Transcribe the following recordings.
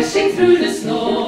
crashing through the snow.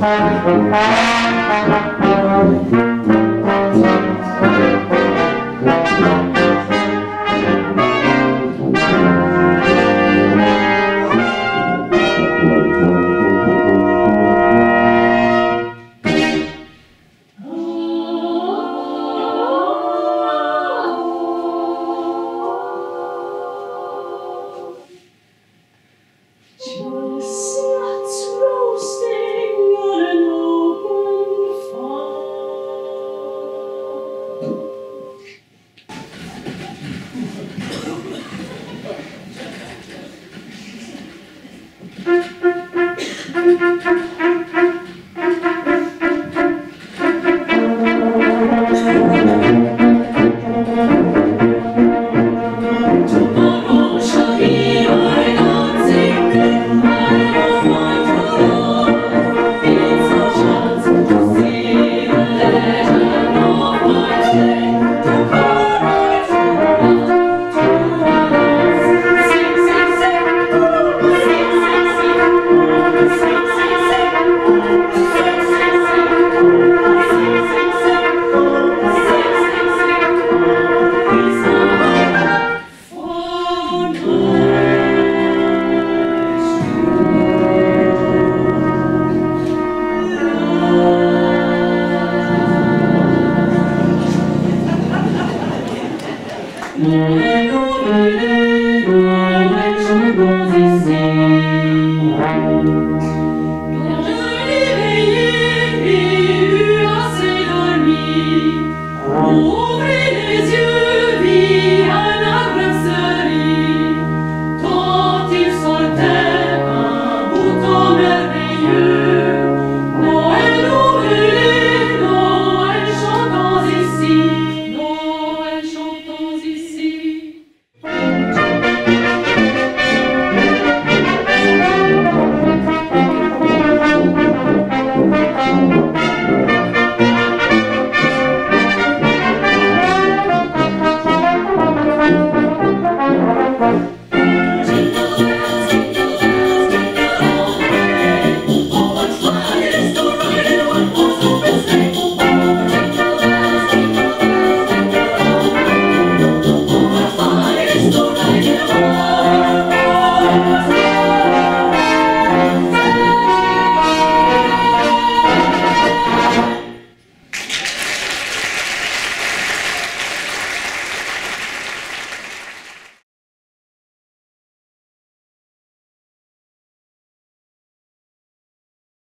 Thank you. Amen. Thank you.